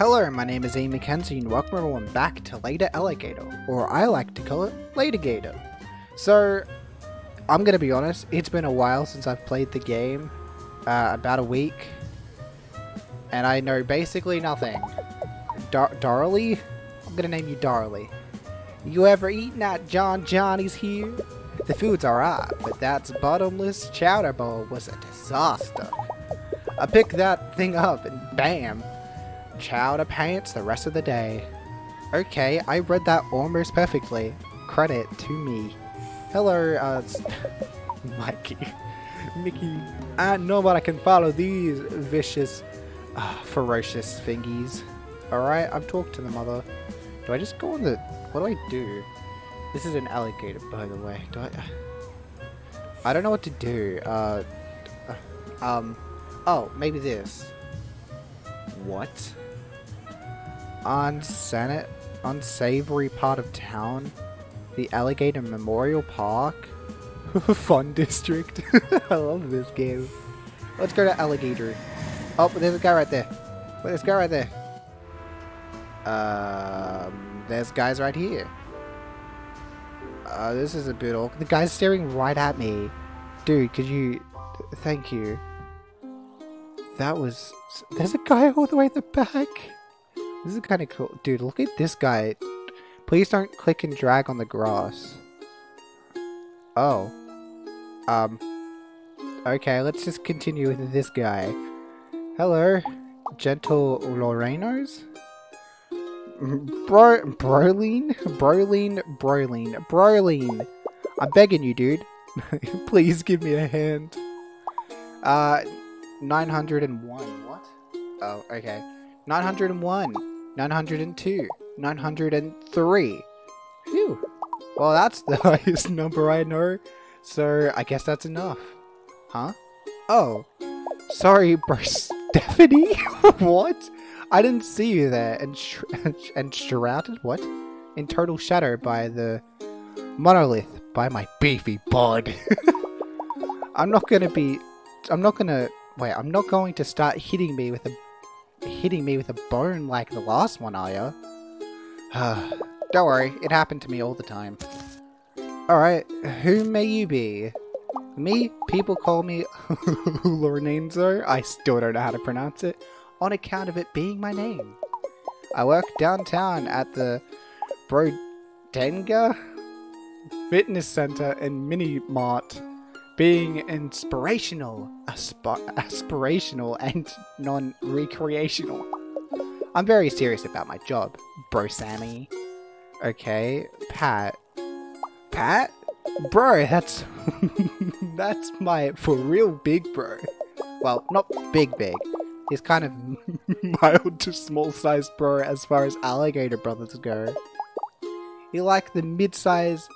Hello, my name is Zian McKenzie and welcome everyone back to Later Alligator, or I like to call it Later Gator. So, I'm gonna be honest, it's been a while since I've played the game, uh, about a week, and I know basically nothing. Dar- Darley? I'm gonna name you Darley. You ever eaten at John Johnny's here? The food's alright, but that bottomless chowder bowl was a disaster. I picked that thing up and bam, chowder pants the rest of the day. Okay, I read that almost perfectly. Credit to me. Hello, uh, Mikey. Mickey. I know but I can follow these vicious, uh, ferocious thingies. Alright, I've talked to the mother. Do I just go on the... What do I do? This is an alligator, by the way. Do I... I don't know what to do. Uh... Um... Oh, maybe this. What? On Senate, unsavory part of town, the Alligator Memorial Park, Fun District. I love this game. Let's go to Alligator. Oh, there's a guy right there. Wait, there's a guy right there. Um, there's guys right here. Uh, this is a bit awkward. The guy's staring right at me. Dude, could you... Thank you. That was... There's a guy all the way at the back. This is kind of cool. Dude, look at this guy. Please don't click and drag on the grass. Oh. Um. Okay, let's just continue with this guy. Hello, gentle Lorenos? Bro, Broline? Broline, Broline, Broline. I'm begging you, dude. Please give me a hand. Uh, 901. What? Oh, okay. 901. 902. 903. Phew. Well, that's the highest number I know. So, I guess that's enough. Huh? Oh. Sorry, bro. Stephanie? what? I didn't see you there. And, sh and shrouded? What? In total shadow by the monolith by my beefy bod. I'm not gonna be. I'm not gonna. Wait, I'm not going to start hitting me with a. hitting me with a bone like the last one, are ya? Don't worry, it happened to me all the time. Alright, who may you be? Me? People call me Lorenzo. I still don't know how to pronounce it, on account of it being my name. I work downtown at the Brodenga Fitness Center and Mini Mart, being inspirational, asp- aspirational, and non-recreational. I'm very serious about my job, bro Sammy. Okay, Pat. Pat? Bro, that's that's my for real big bro. Well, not big big. He's kind of mild to small sized bro as far as alligator brothers go. You like the mid-size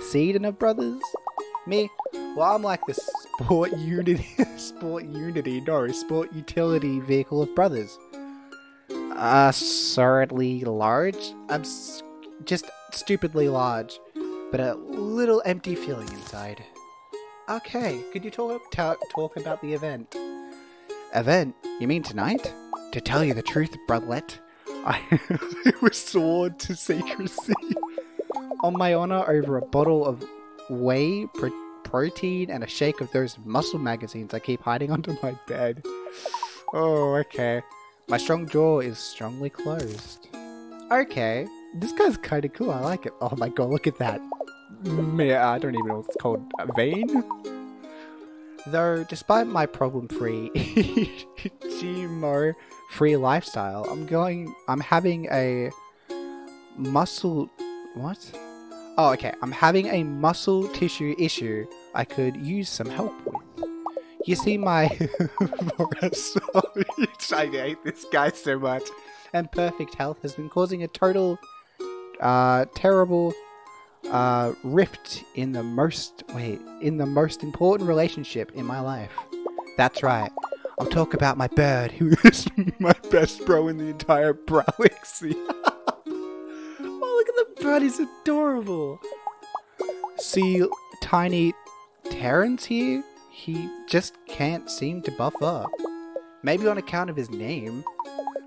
seeding of brothers? Me? Well, I'm like the sport unity, sport unity, no, sport utility vehicle of brothers. Uh, Absurdly large? I'm just stupidly large, but a little empty feeling inside. Okay, could you talk talk about the event? Event? You mean tonight? To tell you the truth, brotherlet, I was sworn to secrecy on my honor over a bottle of whey pro protein and a shake of those muscle magazines I keep hiding under my bed. Oh, okay. My strong jaw is strongly closed. Okay, this guy's kind of cool. I like it. Oh my god, look at that. Yeah, I don't even know what it's called. A vein? Though, despite my problem-free GMO-free lifestyle, I'm going... I'm having a muscle... What? Oh, okay. I'm having a muscle tissue issue I could use some help with. You see, my... I hate this guy so much. And perfect health has been causing a total, uh, terrible, uh, rift in the most, wait, in the most important relationship in my life. That's right. I'll talk about my bird, who is my best bro in the entire galaxy. oh, look at the bird, he's adorable. See, tiny Terrence here? He just can't seem to buff up. Maybe on account of his name.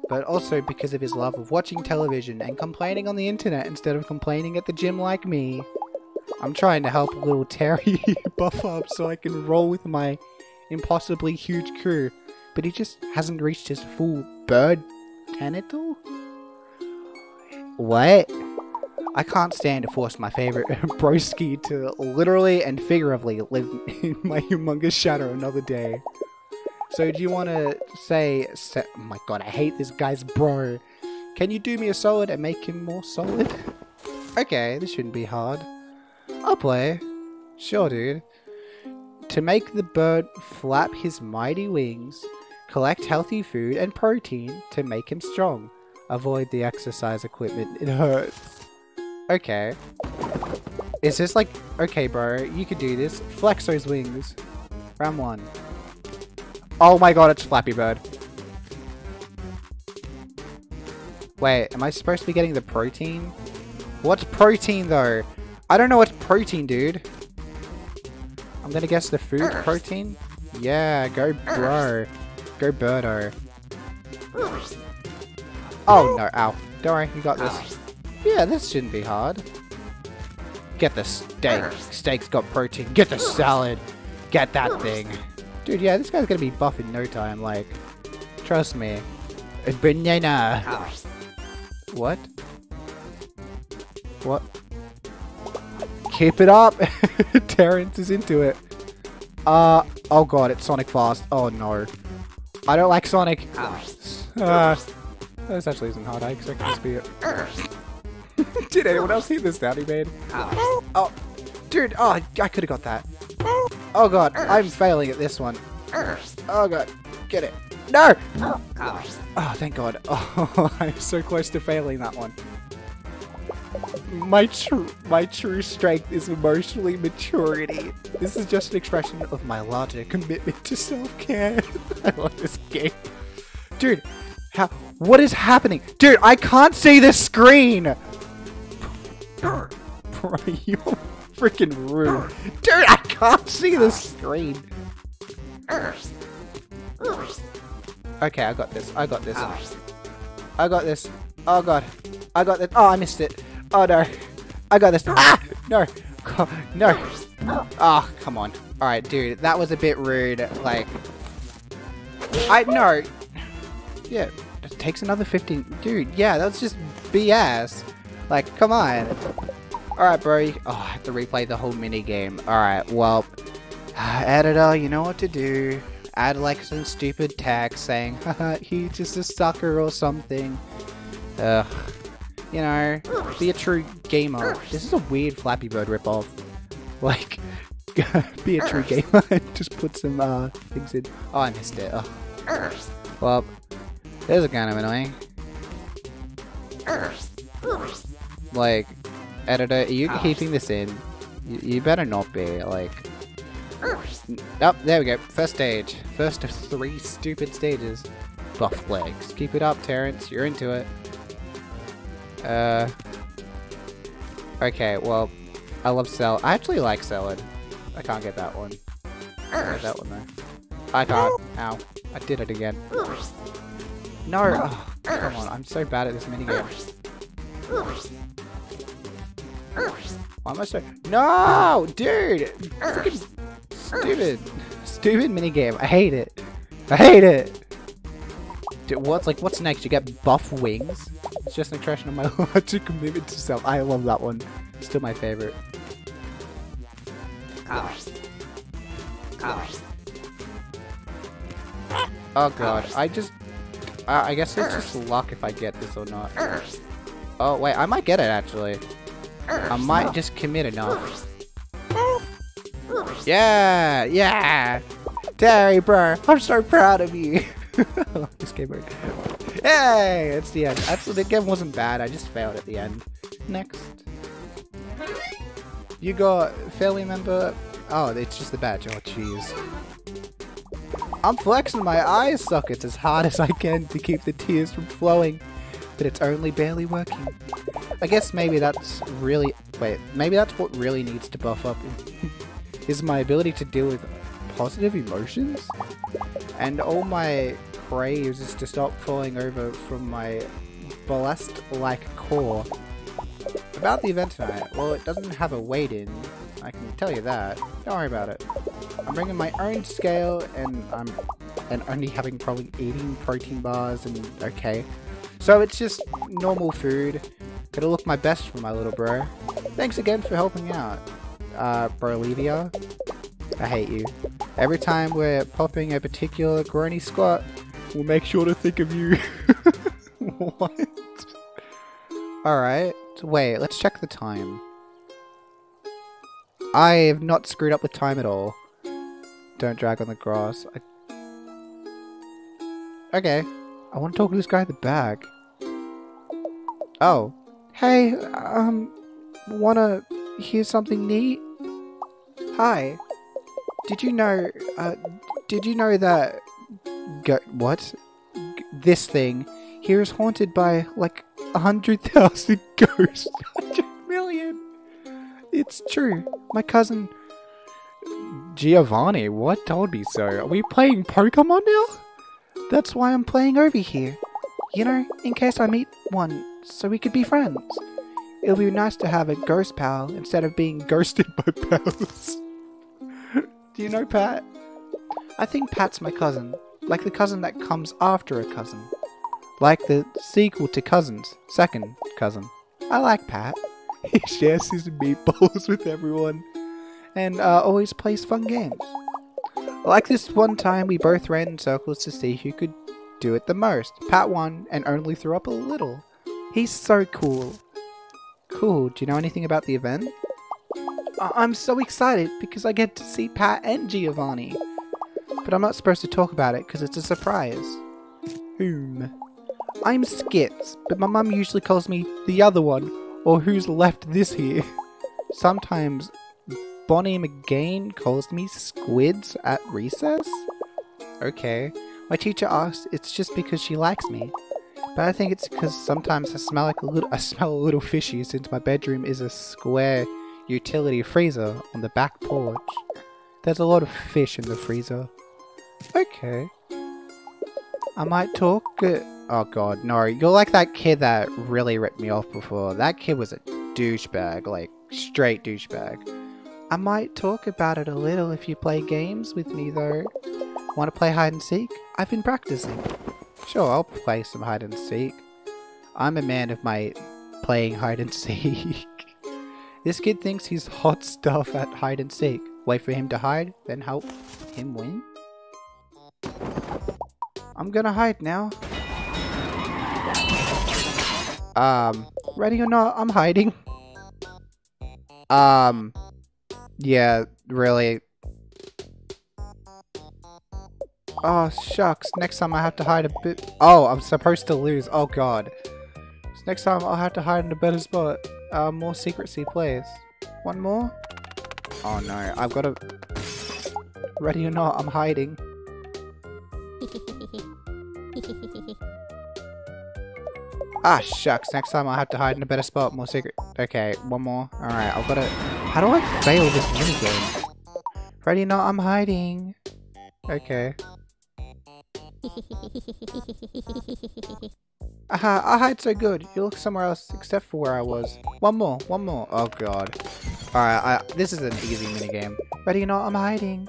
but also because of his love of watching television and complaining on the internet instead of complaining at the gym like me. I'm trying to help little Terry buff up so I can roll with my impossibly huge crew, but he just hasn't reached his full bird tentacle? What? I can't stand to force my favorite broski to literally and figuratively live in my humongous shadow another day. So do you want to say, say, oh my god, I hate this guy's bro. Can you do me a solid and make him more solid? okay, this shouldn't be hard. I'll play. Sure, dude. To make the bird flap his mighty wings, collect healthy food and protein to make him strong. Avoid the exercise equipment, it hurts. Okay. Is this like, okay bro, you could do this. Flex those wings. Round one. Oh my god, it's Flappy Bird. Wait, am I supposed to be getting the protein? What's protein though? I don't know what's protein, dude. I'm gonna guess the food protein? Yeah, go bro. Go birdo. Oh no, ow. Don't worry, you got this. Yeah, this shouldn't be hard. Get the steak. Steak's got protein. Get the salad. Get that thing. Dude, yeah, this guy's gonna be buff in no time, like. Trust me. A banana. What? What? Keep it up! Terrence is into it. Uh, oh god, it's Sonic Fast. Oh no. I don't like Sonic. Uh, this actually isn't hard. I expected this to be it. Did anyone else see the sound he made? Oh, dude, oh, I could have got that. Oh god, I'm failing at this one. Oh god, get it. No! Oh, thank god. Oh, I'm so close to failing that one. My true my true strength is emotionally maturity. This is just an expression of my larger commitment to self-care. I love this game. Dude, how what is happening? Dude, I can't see the screen! Bro, you're freaking rude. Dude, I can't see the screen. Okay, I got this. I got this. I got this. Oh god. I got this. Oh, I missed it. Oh no. I got this. Ah! ah no. No. Oh, come on. Alright, dude. That was a bit rude. Like, I know. Yeah. It takes another 15. Dude, yeah, that's just BS. Like, come on. Alright, bro. You... Oh, I have to replay the whole mini game. Alright, well. Editor, you know what to do. Add like some stupid tag saying, haha, he's just a sucker or something. Ugh. You know, be a true gamer. This is a weird Flappy Bird ripoff. Like, be a true gamer and just put some uh, things in. Oh, I missed it. Oh. Well, this is kind of annoying. Like, editor, are you keeping this in? You, you better not be, like... Oh, there we go. First stage. First of three stupid stages. Buff legs. Keep it up, Terrence. You're into it. Uh... Okay, well, I love salad. I actually like salad. I can't get that one. Get that one though. I can't. Ow. I did it again. No! Oh, come on, I'm so bad at this minigame. Why am I so- No! Dude! Freaking stupid. Stupid minigame. I hate it. I hate it! Dude, what's like, what's next? You get buff wings? It's just an expression of my larger commitment to self. I love that one. Still my favorite. Oh god, I just... I guess it's just luck if I get this or not. Oh, wait, I might get it, actually. I might just commit enough. Yeah! Yeah! Terry, bro, I'm so proud of you! this game worked. Hey! It's the end. That's, the game wasn't bad, I just failed at the end. Next. You got family member... Oh, it's just the badge. Oh, jeez. I'm flexing my eye sockets as hard as I can to keep the tears from flowing, but it's only barely working. I guess maybe that's really... Wait, maybe that's what really needs to buff up, is my ability to deal with positive emotions? And all my pray is to stop falling over from my blessed-like core. About the event tonight, well, it doesn't have a weight in. I can tell you that. Don't worry about it. I'm bringing my own scale, and I'm and only having probably eating protein bars and okay. So it's just normal food. Gonna look my best for my little bro. Thanks again for helping out, uh, Brolivia. I hate you. Every time we're popping a particular groany squat, we'll make sure to think of you. what? Alright, wait, let's check the time. I have not screwed up with time at all. Don't drag on the grass. I... Okay, I want to talk to this guy at the back. Oh, hey, um, wanna hear something neat? Hi. Did you know, uh, did you know that, go, what? G this thing here is haunted by, like, a hundred thousand ghosts. Hundred million! It's true. My cousin... Giovanni, what told me so? Are we playing Pokemon now? That's why I'm playing over here. You know, in case I meet one, so we could be friends. It'll be nice to have a ghost pal instead of being ghosted by pals. Do you know Pat? I think Pat's my cousin. Like the cousin that comes after a cousin. Like the sequel to Cousins, second cousin. I like Pat. He shares his meatballs with everyone and uh, always plays fun games. Like this one time we both ran in circles to see who could do it the most. Pat won and only threw up a little. He's so cool. Cool, do you know anything about the event? I I'm so excited because I get to see Pat and Giovanni. But I'm not supposed to talk about it because it's a surprise. Whom? I'm Skits, but my mum usually calls me the other one, or who's left this here. Sometimes Bonnie McGain calls me Squids at recess? Okay. My teacher asks it's just because she likes me. But I think it's because sometimes I smell like a little I smell a little fishy since my bedroom is a square utility freezer on the back porch. There's a lot of fish in the freezer. Okay. I might talk. Uh, oh god, no. You're like that kid that really ripped me off before. That kid was a douchebag, like straight douchebag. I might talk about it a little if you play games with me though. Want to play hide and seek? I've been practicing. Sure, I'll play some hide and seek. I'm a man of my playing hide and seek. this kid thinks he's hot stuff at hide and seek. Wait for him to hide, then help him win? I'm gonna hide now. Um, ready or not, I'm hiding. Um, yeah, really. Oh, shucks. Next time I have to hide a bit- Oh, I'm supposed to lose. Oh, God. So next time I'll have to hide in a better spot. Uh, more secrecy, please. One more? Oh, no. I've got to... Ready or not, I'm hiding. Ah, shucks. Next time I'll have to hide in a better spot. More secret. Okay, one more. Alright, I've got to... How do I fail this minigame? Ready not, I'm hiding. Okay. Aha, I hide so good. You look somewhere else except for where I was. One more, one more. Oh god. Alright, this is an easy minigame. Ready not, I'm hiding.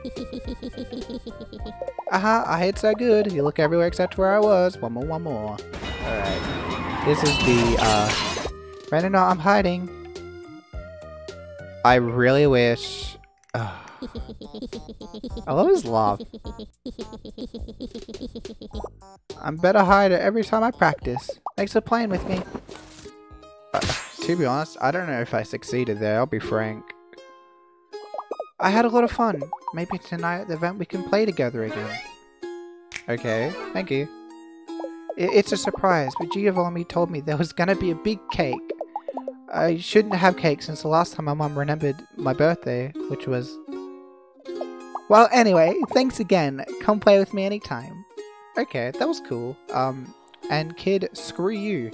Aha, I hid so good. You look everywhere except where I was. One more, one more. Alright. This is the, uh... Or not, I'm hiding. I really wish... I love his laugh. I'm better hide every time I practice. Thanks for playing with me. Uh, to be honest, I don't know if I succeeded there, I'll be frank. I had a lot of fun. Maybe tonight at the event we can play together again. Okay, thank you. it's a surprise, but Giovanni told me there was gonna be a big cake. I shouldn't have cake since the last time my mum remembered my birthday, which was well, anyway, thanks again. Come play with me anytime. Okay, that was cool. Um, and kid, screw you.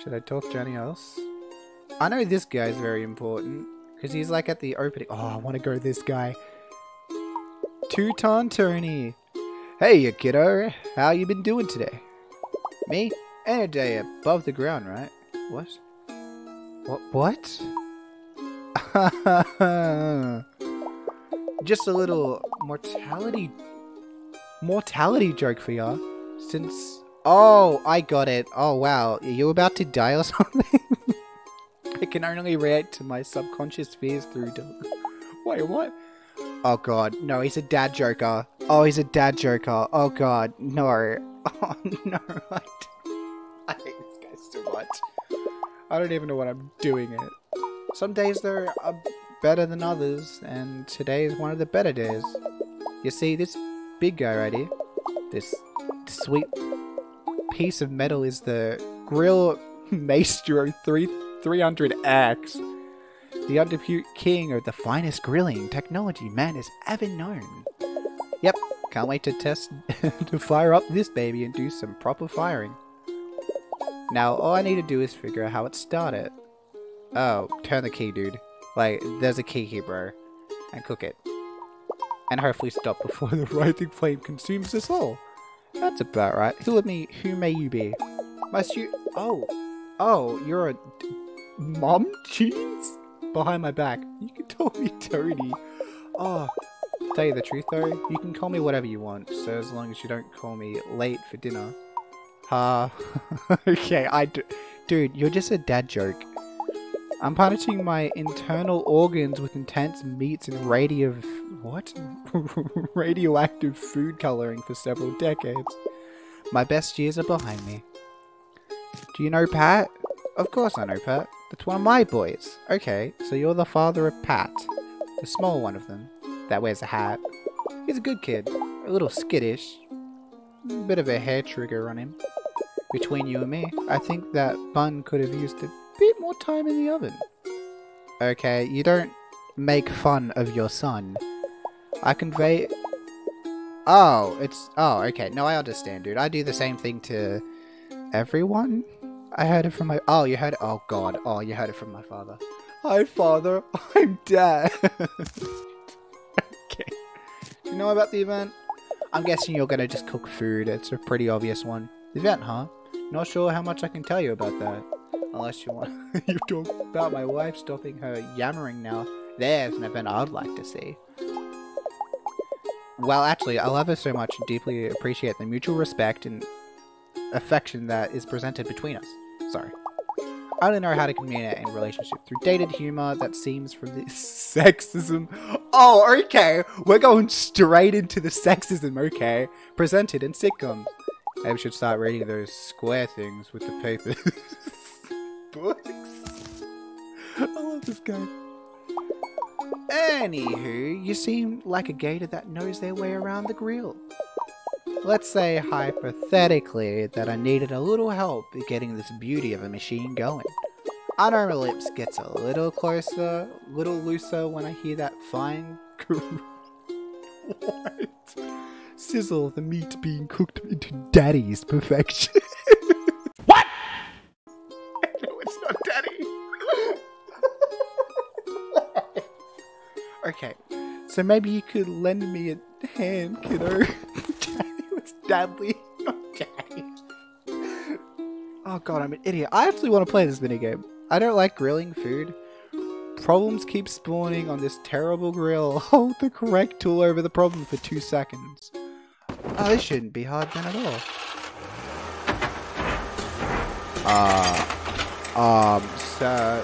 Should I talk to anyone else? I know this guy's very important. Because he's like at the opening. Oh, I want to go this guy. Teuton Tony. Hey, you kiddo. How you been doing today? Me? Any day above the ground, right? What? What? What? Just a little mortality mortality joke for ya. Since oh, I got it. Oh wow, are you about to die or something? I can only react to my subconscious fears through. Wait, what? Oh god, no, he's a dad joker. Oh, he's a dad joker. Oh god, no. Oh no, I, I hate this guy so much. I don't even know what I'm doing it. Some days they're uh, better than others, and today is one of the better days. You see, this big guy right here, this sweet piece of metal is the Grill Maestro 3 300X the undisputed king of the finest grilling technology man has ever known. Yep, can't wait to test to fire up this baby and do some proper firing. Now, all I need to do is figure out how it started. Oh, turn the key, dude. Like, there's a key here, bro. And cook it. And hopefully stop before the rising flame consumes us all. That's about right. Who let me? Who may you be? Must you? Oh, oh, you're a mom cheese behind my back. You can call me Tony. Oh, tell you the truth though, you can call me whatever you want, so as long as you don't call me late for dinner. Ha. Uh, okay, I do. Dude, you're just a dad joke. I'm punishing my internal organs with intense meats and radio... What? radioactive food coloring for several decades. My best years are behind me. Do you know Pat? Of course I know Pat. That's one of my boys. Okay, so you're the father of Pat. The small one of them. That wears a hat. He's a good kid. A little skittish. Bit of a hair trigger on him. Between you and me, I think that Bun could have used a bit more time in the oven. Okay, you don't make fun of your son. I convey... Oh, it's... Oh, okay. No, I understand, dude. I do the same thing to everyone. I heard it from my... Oh, you heard it? Oh, God. Oh, you heard it from my father. Hi, father. I'm dead. okay. Do You know about the event? I'm guessing you're gonna just cook food. It's a pretty obvious one. Event, huh? Not sure how much I can tell you about that. Unless you want you talk about my wife stopping her yammering now. There's an event I'd like to see. Well, actually, I love her so much and deeply appreciate the mutual respect and affection that is presented between us. Sorry. I don't know how to communicate in relationship through dated humor that seems from the sexism. Oh, okay. We're going straight into the sexism, okay. Presented in sitcoms. Maybe we should start reading those square things with the paper. Books. I love this guy. Anywho, you seem like a gator that knows their way around the grill. Let's say, hypothetically, that I needed a little help getting this beauty of a machine going. I know lips gets a little closer, a little looser when I hear that fine what? Sizzle the meat being cooked into daddy's perfection. what? no, it's not daddy. okay, so maybe you could lend me a hand, kiddo. Not daddy. Oh god, I'm an idiot. I actually want to play this minigame. I don't like grilling food. Problems keep spawning on this terrible grill. Hold the correct tool over the problem for two seconds. Oh, this shouldn't be hard then at all. Uh, um, sir,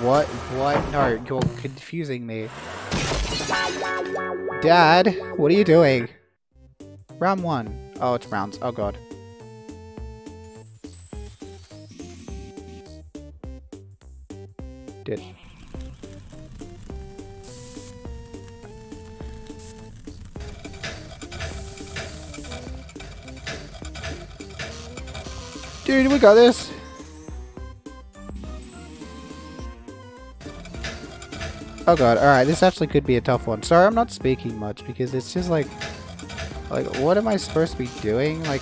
what, what? No, you're confusing me. Dad, what are you doing? Round one. Oh, it's rounds. Oh god. Did. Dude, we got this. Oh god, alright, this actually could be a tough one. Sorry, I'm not speaking much because it's just like... Like, what am I supposed to be doing? Like...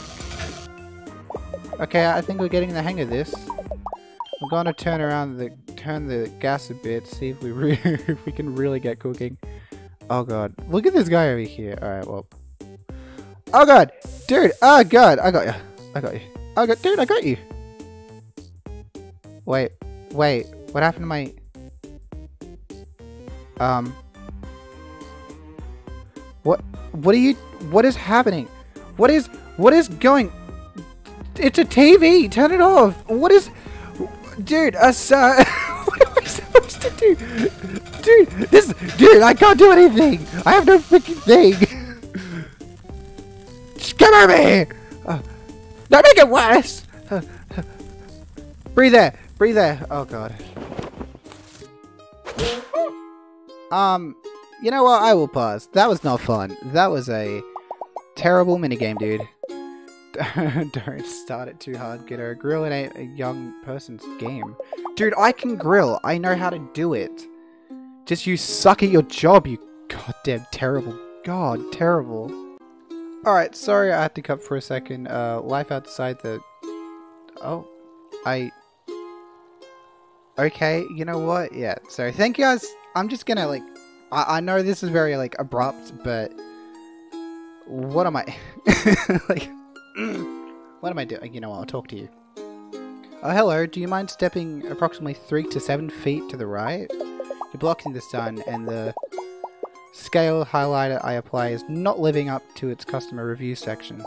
Okay, I think we're getting the hang of this. I'm gonna turn around the... Turn the gas a bit, see if we if we can really get cooking. Oh god, look at this guy over here. Alright, well... Oh god! Dude! Oh god! I got you. I got you. Oh god! Dude, I got you! Wait. Wait. What happened to my... Um... What? What are you... What is happening? What is... What is going... It's a TV! Turn it off! What is... Dude, uh, uh, what am I supposed to do? Dude, this... Dude, I can't do anything! I have no freaking thing! Come over here! Uh, don't make it worse! Breathe there! Breathe there! Oh god. Um, you know what? I will pause. That was not fun. That was a terrible minigame, dude. Don't start it too hard, kiddo. Grilling ain't a young person's game. Dude, I can grill. I know how to do it. Just you suck at your job, you goddamn terrible. God, terrible. Alright, sorry I had to cut for a second. Uh, life outside the... Oh, I... Okay, you know what? Yeah, so thank you guys. I'm just gonna, like... I, I know this is very, like, abrupt, but... What am I... like... what am I doing? You know what, I'll talk to you. Oh, hello, do you mind stepping approximately 3 to 7 feet to the right? You're blocking the sun, and the scale highlighter I apply is not living up to its customer review section.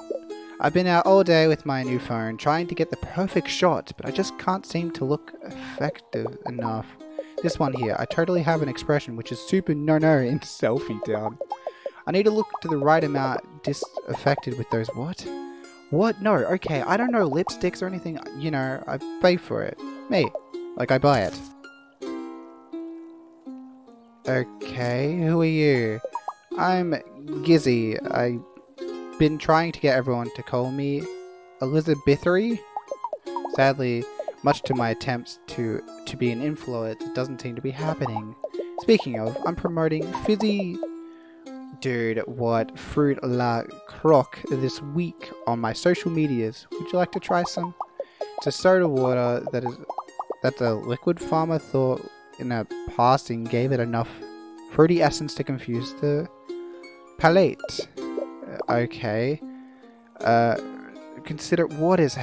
I've been out all day with my new phone trying to get the perfect shot, but I just can't seem to look effective enough. This one here, I totally have an expression which is super no-no in selfie down. I need to look to the right amount disaffected with those what? What? No, okay, I don't know lipsticks or anything, you know, I pay for it. Me. Like I buy it. Okay, who are you? I'm Gizzy. I've been trying to get everyone to call me Elizabethary. Sadly, much to my attempts to, to be an influence, it doesn't seem to be happening. Speaking of, I'm promoting Fizzy Dude, what? Fruit la croc this week on my social medias. Would you like to try some? It's a soda water that is that the liquid farmer thought in a passing gave it enough fruity essence to confuse the palate. Uh, okay. Uh, consider what is.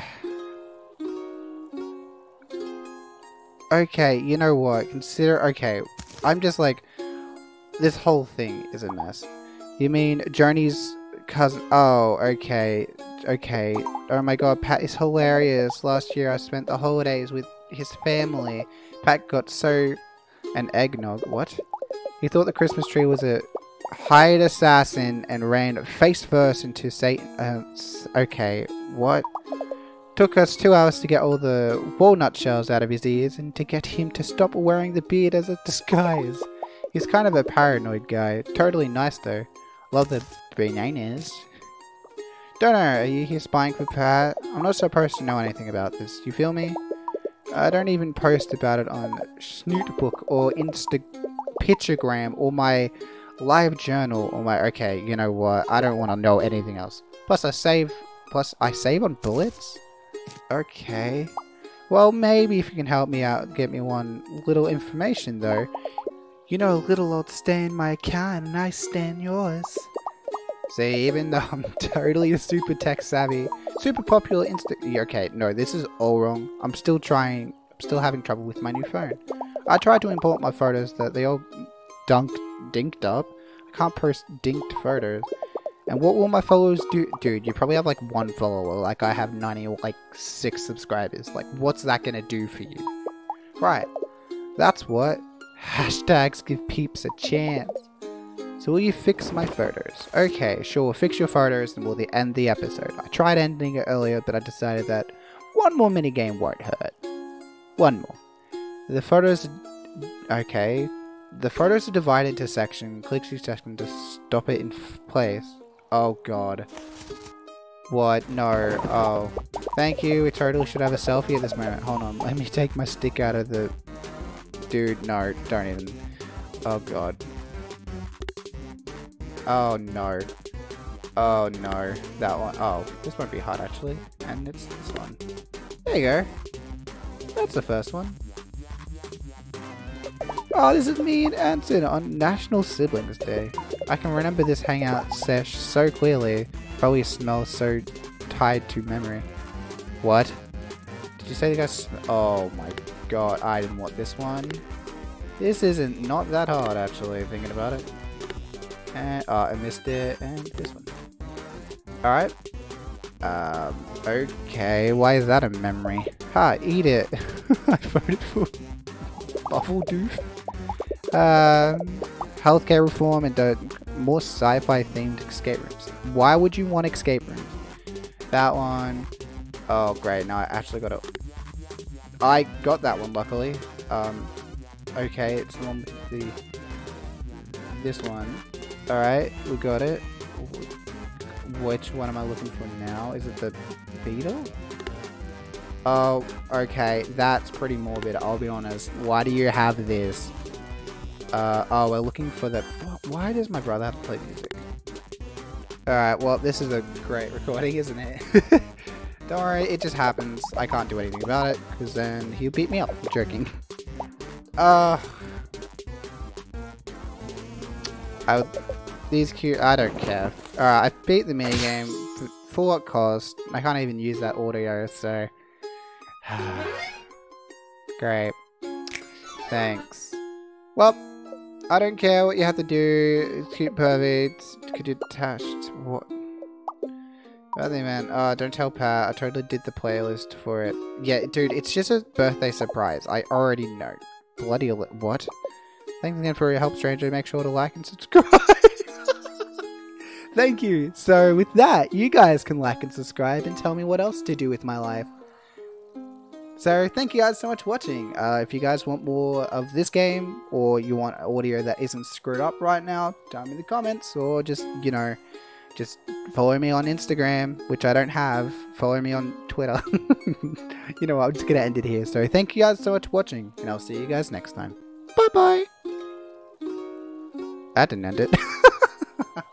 Okay, you know what? Consider. Okay, I'm just like. This whole thing is a mess. You mean Journey's cousin? Oh, okay. Okay. Oh my god, Pat is hilarious. Last year I spent the holidays with his family. Pat got so an eggnog. What? He thought the Christmas tree was a hired assassin and ran face first into Satan. Uh, okay, what? Took us two hours to get all the walnut shells out of his ears and to get him to stop wearing the beard as a disguise. He's kind of a paranoid guy. Totally nice though. Love the bananas. Don't know, are you here spying for Pat? I'm not supposed to know anything about this, you feel me? I don't even post about it on Snootbook or Insta Picturegram or my live journal or my okay, you know what? I don't want to know anything else. Plus I save plus I save on bullets? Okay. Well, maybe if you can help me out, get me one little information though. You know, a little old stan my account and I stan yours. See, even though I'm totally super tech savvy, super popular insta- Okay, no, this is all wrong. I'm still trying, I'm still having trouble with my new phone. I tried to import my photos that they all dunked, dinked up. I can't post dinked photos. And what will my followers do? Dude, you probably have like one follower, like I have 90, like 6 subscribers. Like, what's that gonna do for you? Right, that's what. Hashtags give peeps a chance. So will you fix my photos? Okay, sure, we'll fix your photos and we'll end the episode. I tried ending it earlier, but I decided that one more minigame won't hurt. One more. The photos... Okay. The photos are divided into sections. Click each section to stop it in place. Oh god. What? No. Oh. Thank you. We totally should have a selfie at this moment. Hold on. Let me take my stick out of the... Dude, no. Don't even. Oh god. Oh no. Oh no. That one. Oh, this won't be hot actually. And it's this one. There you go. That's the first one. Oh, this is me and Anson on National Siblings Day. I can remember this hangout sesh so clearly. Probably smells so tied to memory. What? Did you say you guys? Oh my god! I didn't want this one. This isn't not that hard actually. Thinking about it. And oh, I missed it. And this one. All right. Um. Okay. Why is that a memory? Ha! Eat it. I voted for Buffle Doof. Um. Healthcare reform and uh, more sci-fi themed escape rooms. Why would you want escape rooms? That one. Oh, great. Now I actually got it. I got that one, luckily. Um, okay, it's the one the... This one. Alright, we got it. Which one am I looking for now? Is it the beetle? Oh, okay. That's pretty morbid, I'll be honest. Why do you have this? Uh, oh, we're looking for the... Why does my brother have to play music? Alright, well, this is a great recording, isn't it? Don't worry, it just happens. I can't do anything about it, because then he'll beat me up. I'm joking. Uh... I, these cute... I don't care. Alright, I beat the minigame. For, for what cost? I can't even use that audio, so... Great. Thanks. Well, I don't care what you have to do. Cute pervert. Could you attached? What? Birthday man. Oh, don't tell Pat. I totally did the playlist for it. Yeah, dude, it's just a birthday surprise. I already know. Bloody what? Thanks again for your help, stranger. Make sure to like and subscribe. Thank you. So with that, you guys can like and subscribe and tell me what else to do with my life. So thank you guys so much for watching. Uh, if you guys want more of this game or you want audio that isn't screwed up right now, tell me in the comments or just, you know, just follow me on Instagram, which I don't have. Follow me on Twitter. you know what, I'm just going to end it here. So thank you guys so much for watching and I'll see you guys next time. Bye bye. That didn't end it.